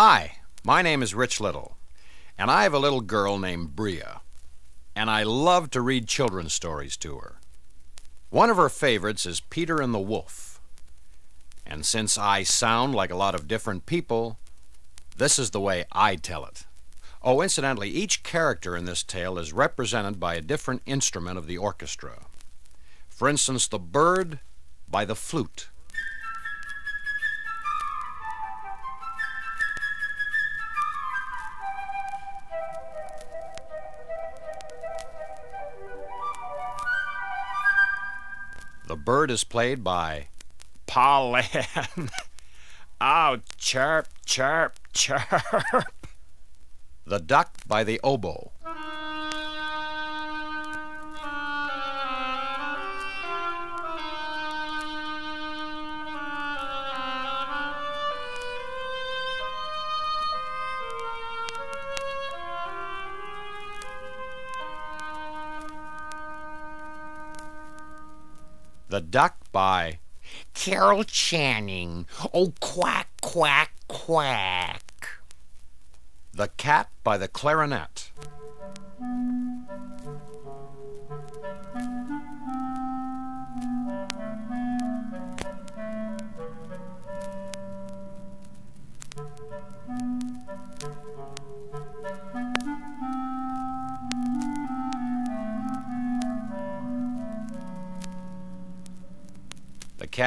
Hi, my name is Rich Little, and I have a little girl named Bria, and I love to read children's stories to her. One of her favorites is Peter and the Wolf. And since I sound like a lot of different people, this is the way I tell it. Oh, incidentally, each character in this tale is represented by a different instrument of the orchestra. For instance, the bird by the flute. Bird is played by Paul Lynde. oh, chirp, chirp, chirp. The duck by the oboe. The Duck by Carol Channing. Oh, quack, quack, quack. The Cat by the Clarinet.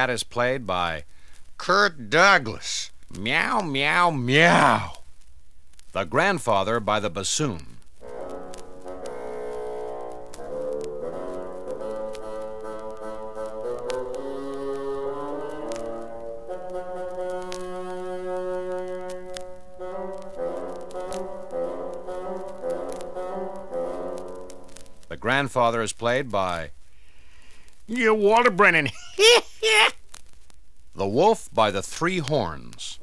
The cat is played by Kirk Douglas. Meow, meow, meow. The grandfather by the bassoon. The grandfather is played by You Walter Brennan. the wolf by the three horns.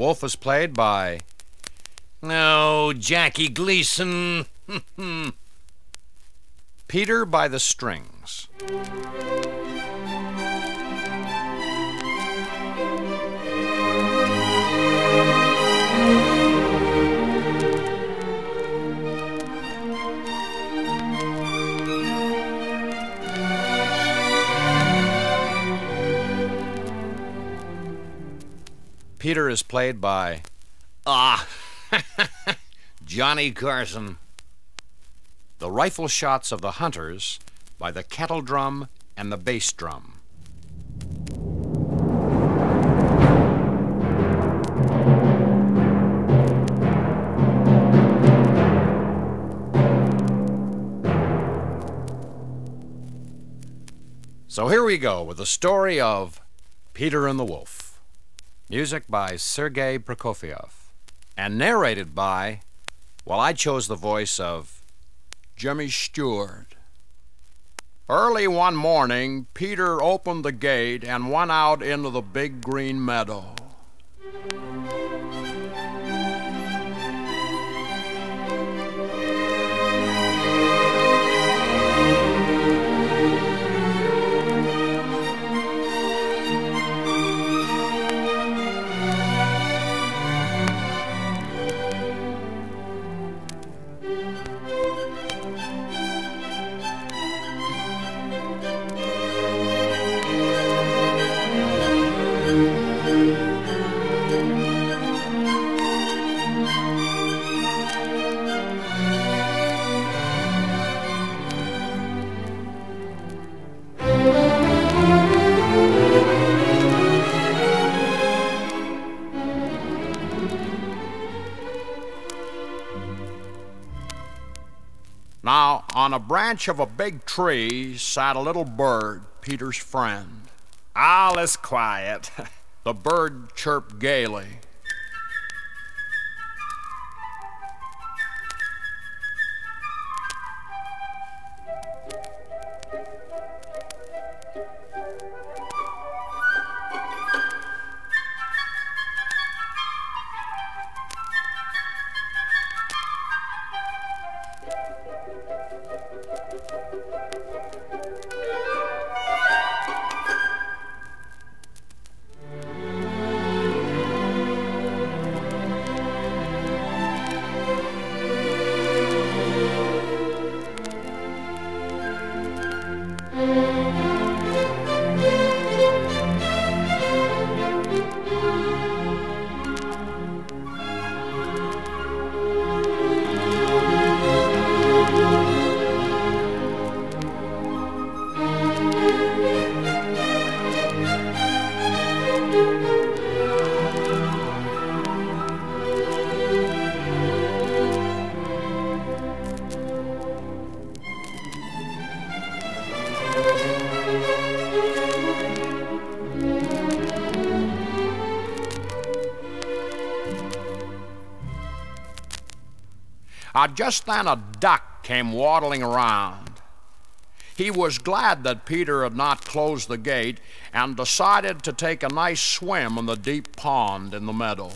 Wolf is played by No, Jackie Gleason. Peter by the strings. Peter is played by Ah, Johnny Carson. the rifle shots of the hunters by the kettle drum and the bass drum. So here we go with the story of Peter and the Wolf. Music by Sergei Prokofiev and narrated by, well, I chose the voice of Jimmy Stewart. Early one morning, Peter opened the gate and went out into the big green meadow. Branch of a big tree sat a little bird, Peter's friend. All is quiet. The bird chirped gaily. Uh, just then a duck came waddling around. He was glad that Peter had not closed the gate and decided to take a nice swim in the deep pond in the meadow.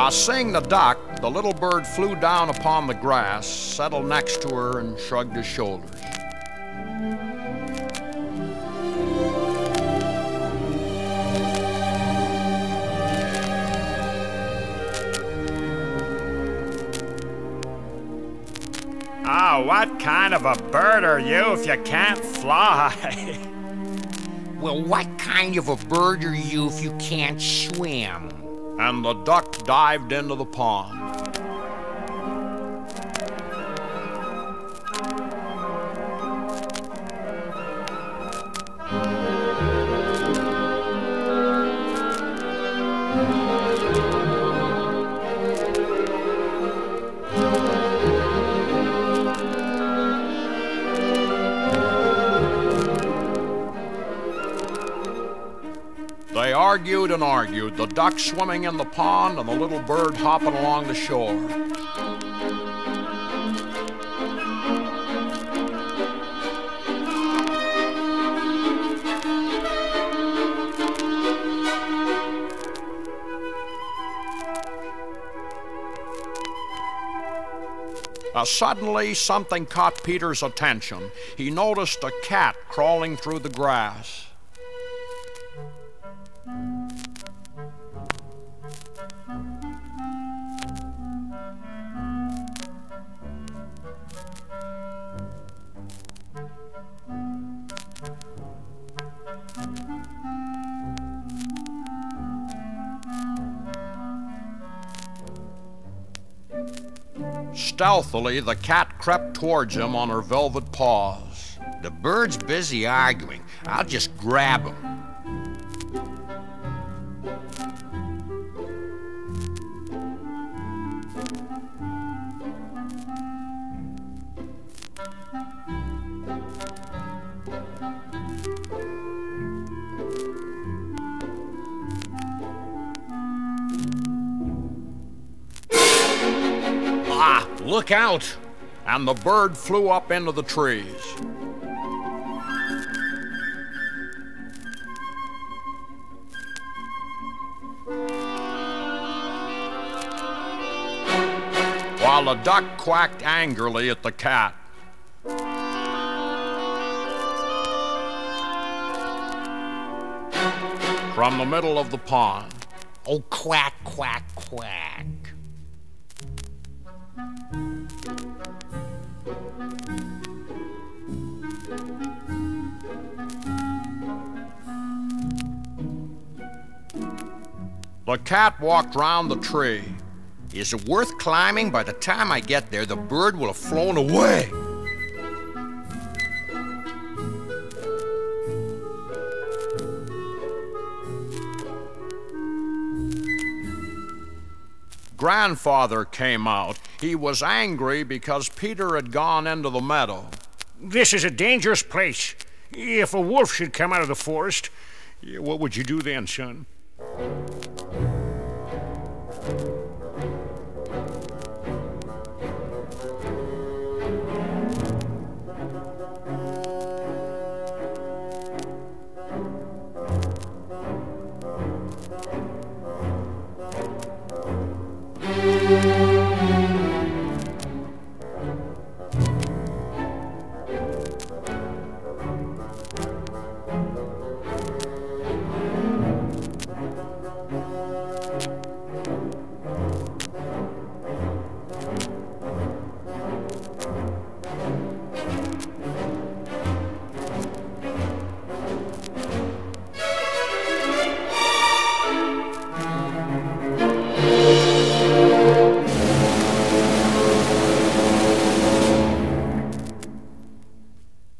Uh, seeing the duck, the little bird flew down upon the grass, settled next to her, and shrugged his shoulders. Ah, what kind of a bird are you if you can't fly? Well, what kind of a bird are you if you can't swim? And the duck dived into the pond. Argued and argued, the duck swimming in the pond and the little bird hopping along the shore. Uh, suddenly, something caught Peter's attention. He noticed a cat crawling through the grass. Stealthily, the cat crept towards him on her velvet paws. The bird's busy arguing. I'll just grab him. And the bird flew up into the trees. While the duck quacked angrily at the cat. From the middle of the pond. Oh, quack, quack, quack. The cat walked round the tree. Is it worth climbing? By the time I get there, the bird will have flown away. Grandfather came out. He was angry because Peter had gone into the meadow. This is a dangerous place. If a wolf should come out of the forest, what would you do then, son? you.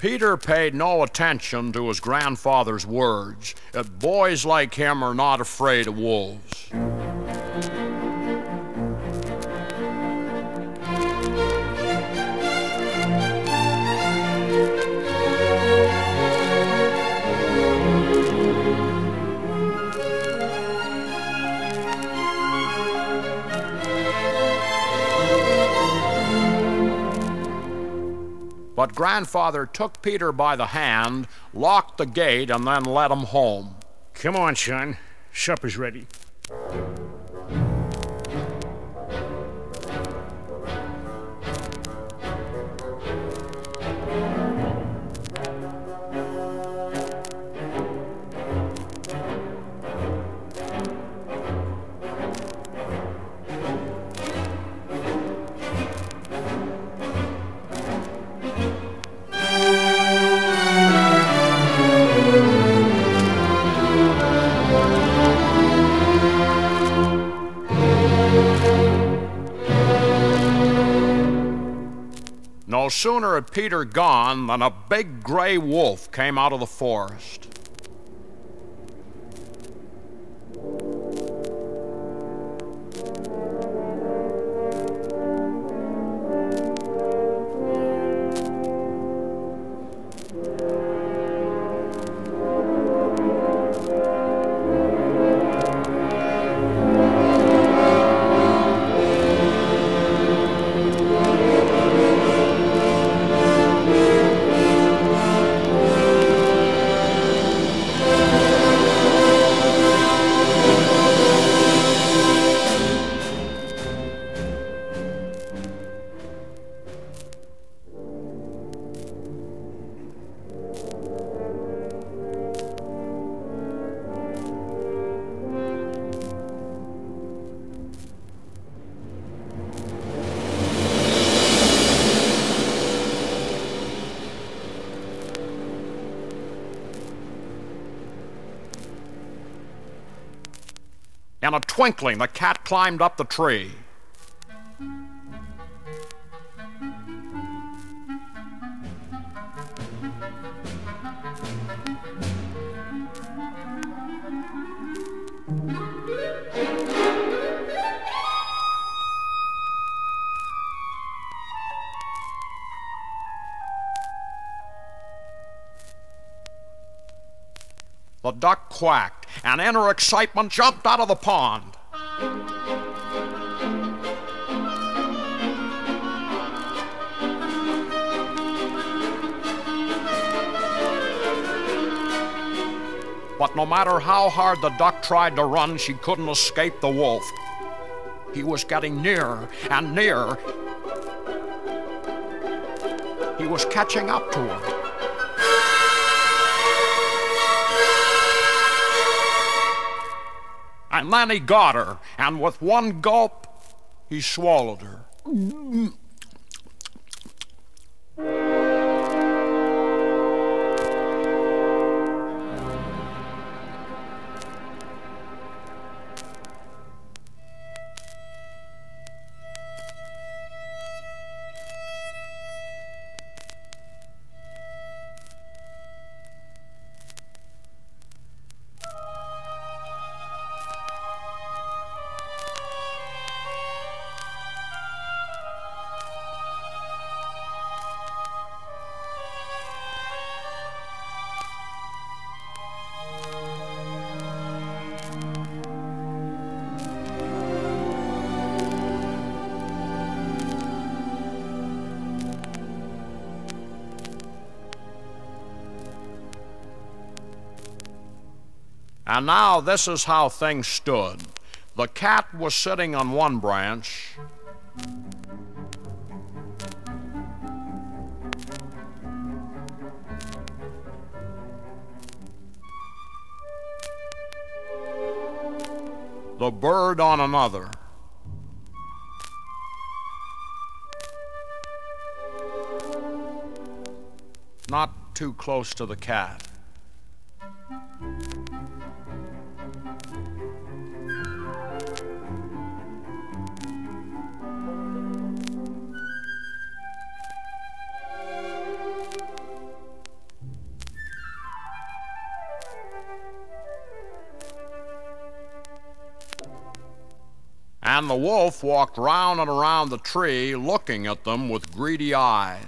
Peter paid no attention to his grandfather's words that boys like him are not afraid of wolves. But grandfather took Peter by the hand, locked the gate, and then led him home. Come on, son. Supper's ready. No sooner had Peter gone than a big gray wolf came out of the forest. Twinkling, the cat climbed up the tree. The duck quacked, and in her excitement jumped out of the pond. But no matter how hard the duck tried to run, she couldn't escape the wolf. He was getting nearer and nearer. He was catching up to her. And then he got her, and with one gulp, he swallowed her. And now this is how things stood. The cat was sitting on one branch. The bird on another. Not too close to the cat. Wolf walked round and around the tree, looking at them with greedy eyes.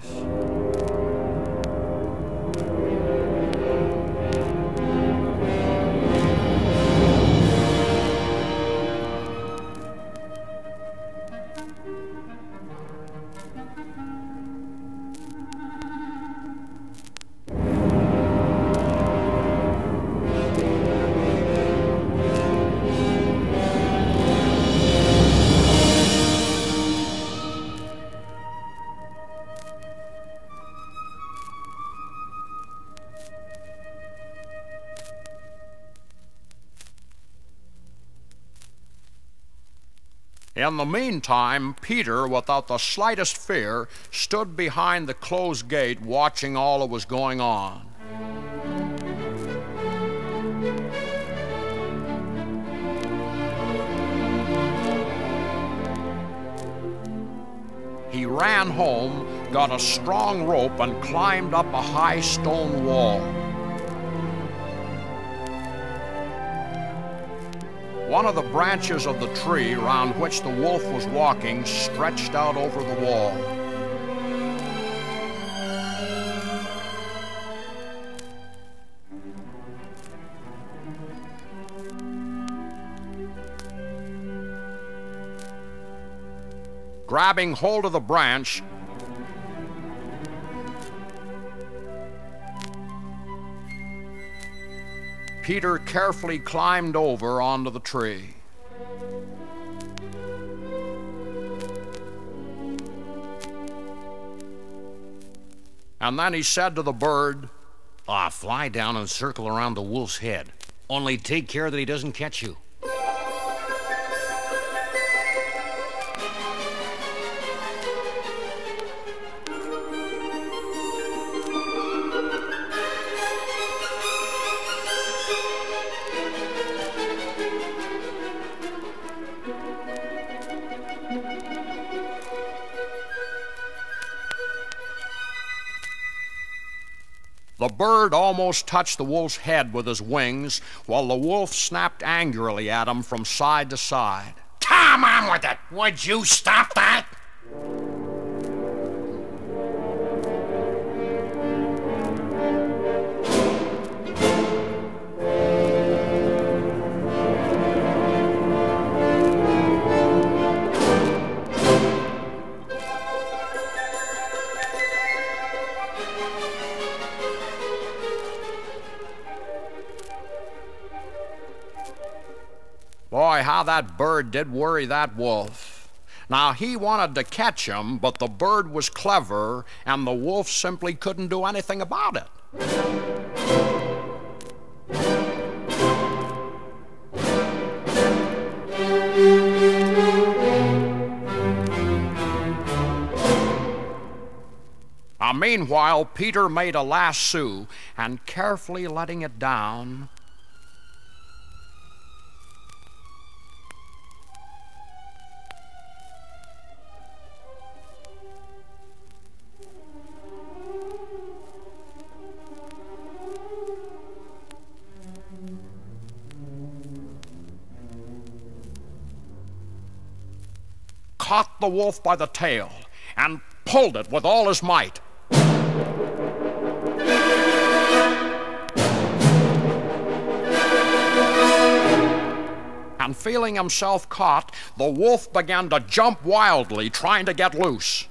In the meantime, Peter, without the slightest fear, stood behind the closed gate watching all that was going on. He ran home, got a strong rope, and climbed up a high stone wall. One of the branches of the tree round which the wolf was walking stretched out over the wall. Grabbing hold of the branch, Peter carefully climbed over onto the tree. And then he said to the bird, Ah, fly down and circle around the wolf's head. Only take care that he doesn't catch you. Bird almost touched the wolf's head with his wings, while the wolf snapped angrily at him from side to side. Come on with it! Would you stop that? Boy, how that bird did worry that wolf. Now, he wanted to catch him, but the bird was clever, and the wolf simply couldn't do anything about it. Meanwhile, Peter made a lasso and carefully letting it down, caught the wolf by the tail and pulled it with all his might. And feeling himself caught, the wolf began to jump wildly, trying to get loose.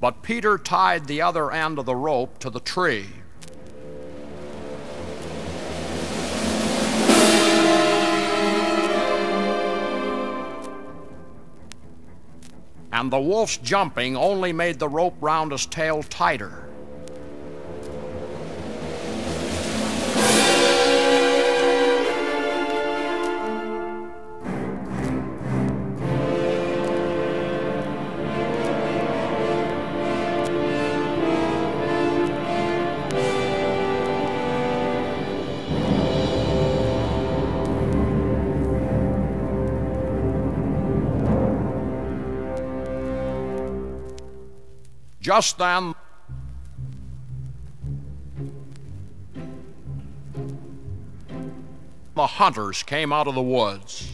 But Peter tied the other end of the rope to the tree. And the wolf's jumping only made the rope round his tail tighter. Just then, the hunters came out of the woods.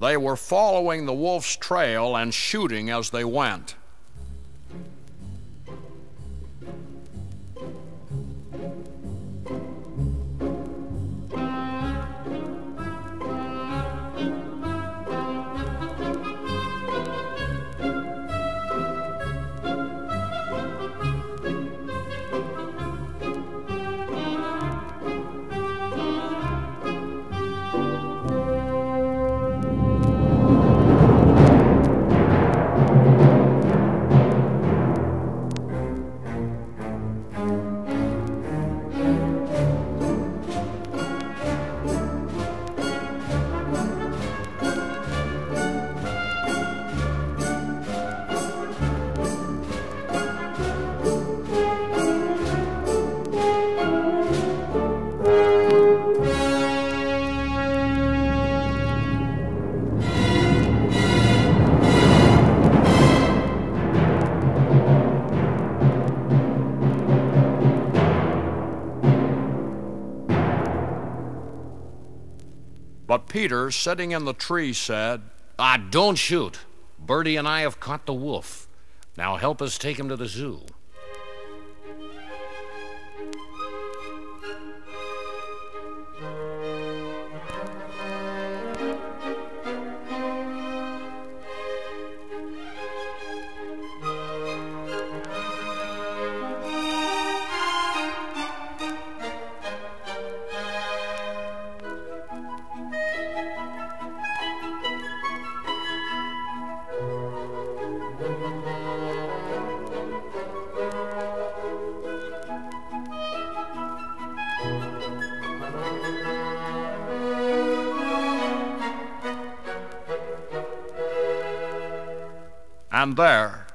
They were following the wolf's trail and shooting as they went. But Peter, sitting in the tree, said, Ah, don't shoot. Birdie and I have caught the wolf. Now help us take him to the zoo. And there,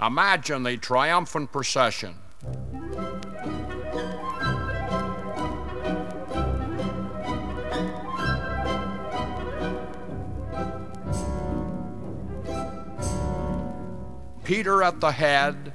imagine the triumphant procession. Peter at the head,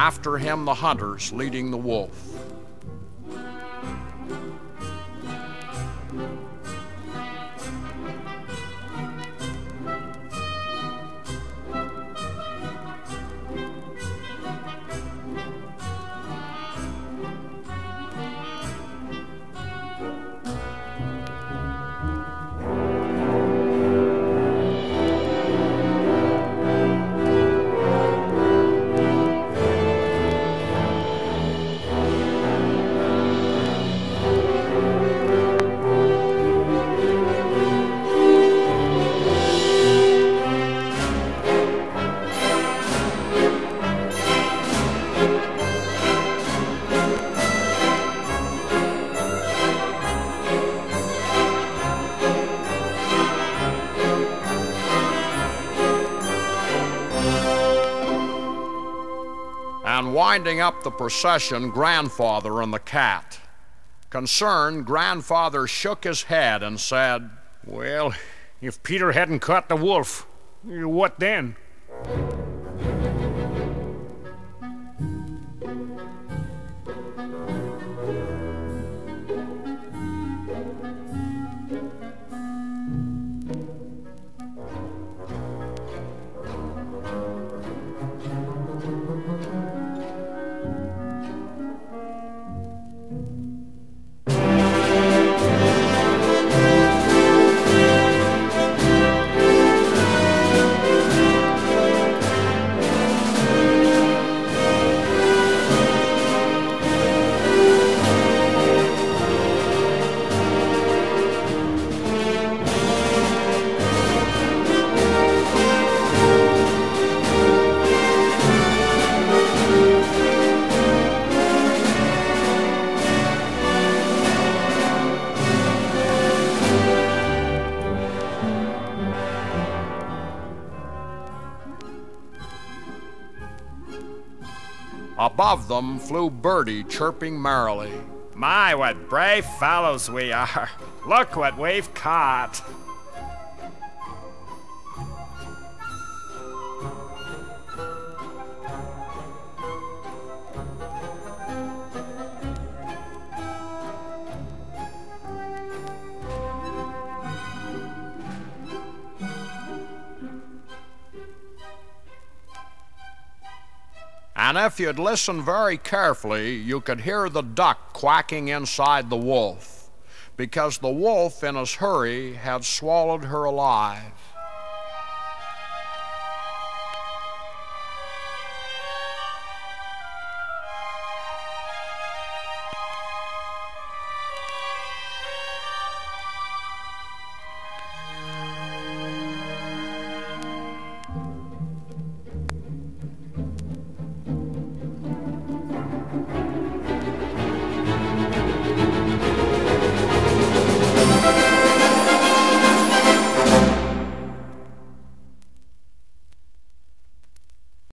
after him the hunters leading the wolf. Winding up the procession, grandfather and the cat. Concerned, grandfather shook his head and said, Well, if Peter hadn't caught the wolf, what then? Flew Birdie chirping merrily. My, what brave fellows we are. Look what we've caught. And if you'd listen very carefully, you could hear the duck quacking inside the wolf, because the wolf, in his hurry, had swallowed her alive.